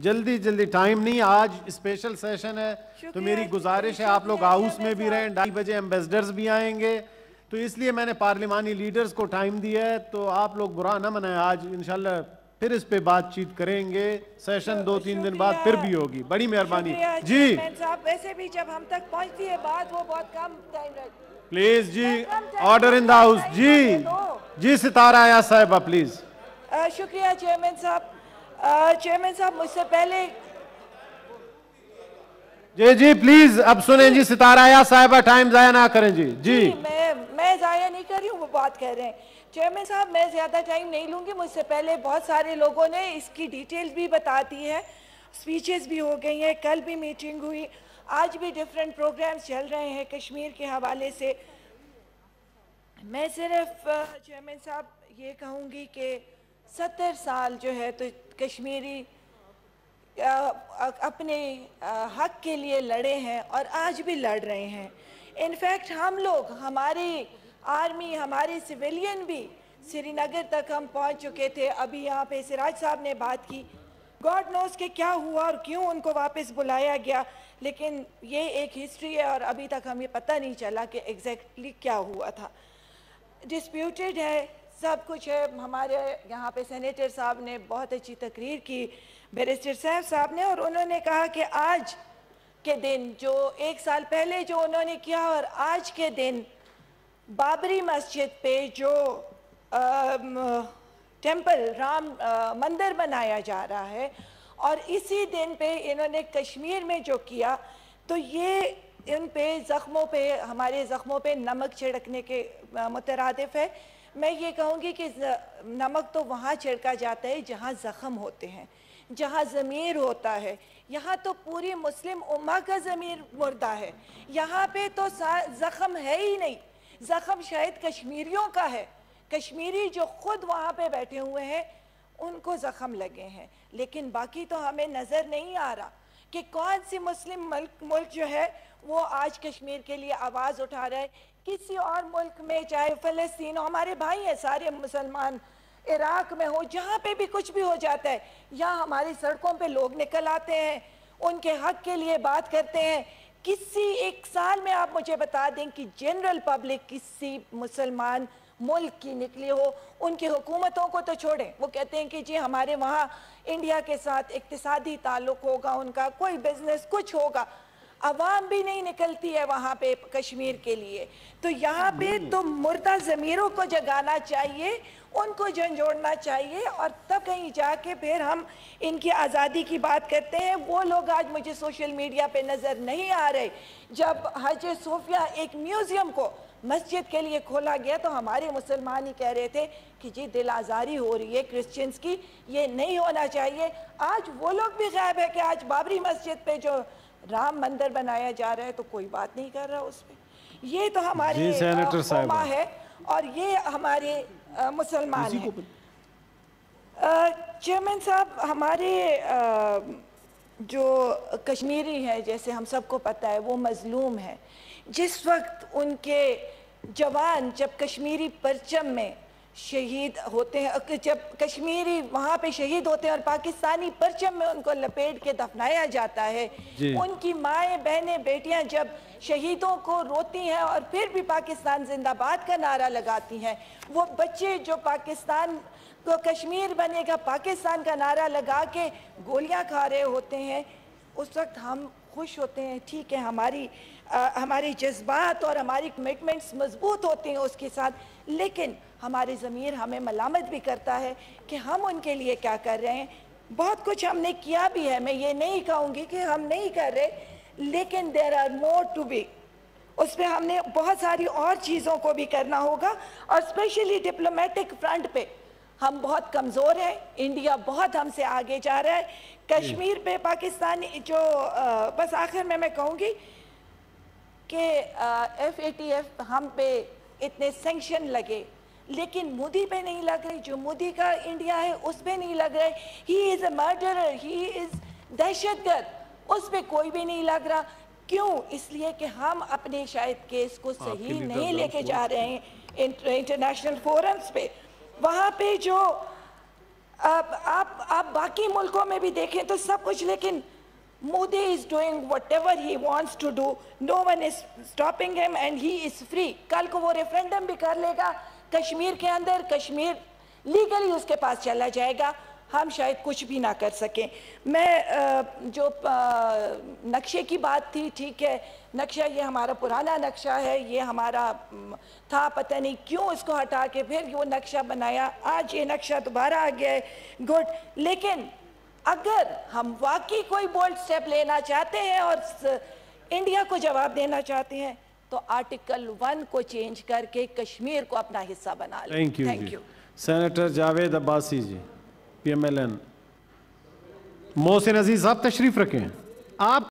जल्दी जल्दी टाइम नहीं आज स्पेशल सेशन है। तो मेरी गुजारिश है आप लोग हाउस में भी रहें ढाई बजे एम्बेसडर्स भी आएँगे। तो इसलिए मैंने पार्लिमानी लीडर्स को टाइम दिया है तो आप लोग बुरा ना मनाएँ। आज इंशाल्लाह फिर इस पे बातचीत करेंगे। सेशन दो तीन दिन बाद फिर भी होगी। बड़ी मेहरबानी। जी साहब वैसे भी जब हम तक पहुँचती है बात वो बहुत कम टाइम प्लीज़ जी ऑर्डर इन द हाउस जी जी सितारा आया साहिबा प्लीज़ शुक्रिया चेयरमैन साहब। चेयरमैन साहब मुझसे पहले जी जी प्लीज़ अब सुने जी सितारा साहिबा टाइम जाया ना करें जी। जी। जी मैं मैं जाया नहीं कर रही हूँ वो बात कह रहे हैं। चेयरमैन साहब मैं ज़्यादा टाइम नहीं लूँगी मुझसे पहले बहुत सारे लोगों ने इसकी डिटेल्स भी बता दी है। स्पीचेस भी हो गई हैं कल भी मीटिंग हुई। आज भी डिफरेंट प्रोग्राम्स चल रहे हैं कश्मीर के हवाले से। मैं सिर्फ़ चेयरमैन साहब ये कहूँगी कि सत्तर साल जो है तो कश्मीरी अपने हक के लिए लड़े हैं और आज भी लड़ रहे हैं। इनफैक्ट हम लोग, हमारी आर्मी हमारे सिविलियन भी श्रीनगर तक हम पहुँच चुके थे। अभी यहाँ पे सिराज साहब ने बात की। गॉड नोज़ के क्या हुआ और क्यों उनको वापस बुलाया गया। लेकिन ये एक हिस्ट्री है और अभी तक हमें पता नहीं चला कि एग्जैक्टली exactly क्या हुआ था। डिस्प्यूटेड है सब कुछ है। हमारे यहाँ पे सेनेटर साहब ने बहुत अच्छी तकरीर की बैरिस्टर साहब साहब ने और उन्होंने कहा कि आज के दिन जो एक साल पहले जो उन्होंने किया और आज के दिन बाबरी मस्जिद पे जो अम, टेंपल राम अ, मंदिर बनाया जा रहा है और इसी दिन पे इन्होंने कश्मीर में जो किया तो ये इन पे ज़ख्मों पे हमारे ज़ख्मों पे नमक छिड़कने के मुतरदफ़ है। मैं ये कहूँगी कि नमक तो वहाँ छिड़का जाता है जहाँ ज़ख्म होते हैं, जहाँ ज़मीर होता है। यहाँ तो पूरी मुस्लिम उम्मा का ज़मीर मुर्दा है। यहाँ पे तो ज़ख्म है ही नहीं। ज़ख्म शायद कश्मीरियों का है। कश्मीरी जो खुद वहाँ पे बैठे हुए हैं, उनको ज़ख्म लगे हैं। लेकिन बाकी तो हमें नज़र नहीं आ रहा। कि कौन सी मुस्लिम मुल्क मुल्क जो है, वो आज कश्मीर के लिए आवाज़ उठा रहा है। किसी और मुल्क में, चाहे फ़लस्तीन हो, हमारे भाई हैं सारे मुसलमान, इराक में हो, जहाँ पे भी कुछ भी हो जाता है, यहाँ हमारी सड़कों पे लोग निकल आते हैं, उनके हक के लिए बात करते हैं। किसी एक साल में आप मुझे बता दें कि जनरल पब्लिक किसी मुसलमान मुल्क की निकली हो उनकी हुकूमतों को तो छोड़ें। वो कहते हैं कि जी हमारे वहाँ इंडिया के साथ इकतसादी ताल्लुक होगा उनका कोई बिज़नेस कुछ होगा। अवाम भी नहीं निकलती है वहाँ पे कश्मीर के लिए। तो यहाँ पे तो मुर्दा ज़मीरों को जगाना चाहिए उनको झंझोड़ना चाहिए और तब कहीं जाके फिर हम इनकी आज़ादी की बात करते हैं। वो लोग आज मुझे सोशल मीडिया पे नज़र नहीं आ रहे। जब हज सोफिया एक म्यूज़ियम को मस्जिद के लिए खोला गया तो हमारे मुसलमान ही कह रहे थे कि जी दिल आज़ारी हो रही है क्रिश्चियंस की ये नहीं होना चाहिए। आज वो लोग भी गायब है कि आज बाबरी मस्जिद पे जो राम मंदिर बनाया जा रहा है तो कोई बात नहीं कर रहा उस पर ये तो हमारे जी, सेनेटर साहिबा। कौमा है और ये हमारे मुसलमान है। चेयरमैन साहब हमारे जो कश्मीरी है जैसे हम सबको पता है वो मजलूम है। जिस वक्त उनके जवान जब कश्मीरी परचम में शहीद होते हैं जब कश्मीरी वहाँ पे शहीद होते हैं और पाकिस्तानी परचम में उनको लपेट के दफनाया जाता है उनकी माएँ बहनें बेटियाँ जब शहीदों को रोती हैं और फिर भी पाकिस्तान जिंदाबाद का नारा लगाती हैं वो बच्चे जो पाकिस्तान को कश्मीर बनेगा पाकिस्तान का नारा लगा के गोलियाँ खा रहे होते हैं उस वक्त हम खुश होते हैं ठीक है हमारी हमारे जज्बात और हमारी कमिटमेंट्स मज़बूत होते हैं उसके साथ। लेकिन हमारे ज़मीर हमें मलामत भी करता है कि हम उनके लिए क्या कर रहे हैं। बहुत कुछ हमने किया भी है मैं ये नहीं कहूँगी कि हम नहीं कर रहे लेकिन there are more to be उस पर हमने बहुत सारी और चीज़ों को भी करना होगा और स्पेशली डिप्लोमेटिक फ्रंट पे हम बहुत कमज़ोर हैं। इंडिया बहुत हमसे आगे जा रहा है। कश्मीर पे पाकिस्तानी जो अ, बस आखिर में मैं कहूँगी कि एफ़ ए टी एफ़ हम पे इतने सेंक्शन लगे। लेकिन मोदी पे नहीं लग रहे जो मोदी का इंडिया है उस पे नहीं लग रहे। He is a murderer he is दहशतगर्द। उस पे कोई भी नहीं लग रहा। क्यों? इसलिए कि हम अपने शायद केस को सही नहीं लेके जा रहे हैं इंटरनेशनल फोरम्स पे। वहाँ पे जो आप आप बाकी मुल्कों में भी देखें तो सब कुछ लेकिन is doing whatever he wants to do no one is stopping him and he is free कल को वो रेफरेंडम भी कर लेगा कश्मीर के अंदर कश्मीर लीगली उसके पास चला जाएगा हम शायद कुछ भी ना कर सकें मैं जो नक्शे की बात थी ठीक है नक्शा ये हमारा पुराना नक्शा है ये हमारा था पता नहीं क्यों इसको हटा के फिर वो नक्शा बनाया आज ये नक्शा दोबारा आ गया है गुड लेकिन अगर हम वाकई कोई बोल्ड स्टेप लेना चाहते हैं और इंडिया को जवाब देना चाहते हैं तो आर्टिकल वन को चेंज करके कश्मीर को अपना हिस्सा बना लें। Thank you thank you senator Javed Abbasi ji P M L N Mohsin Aziz साहब तशरीफ़ रखें। आप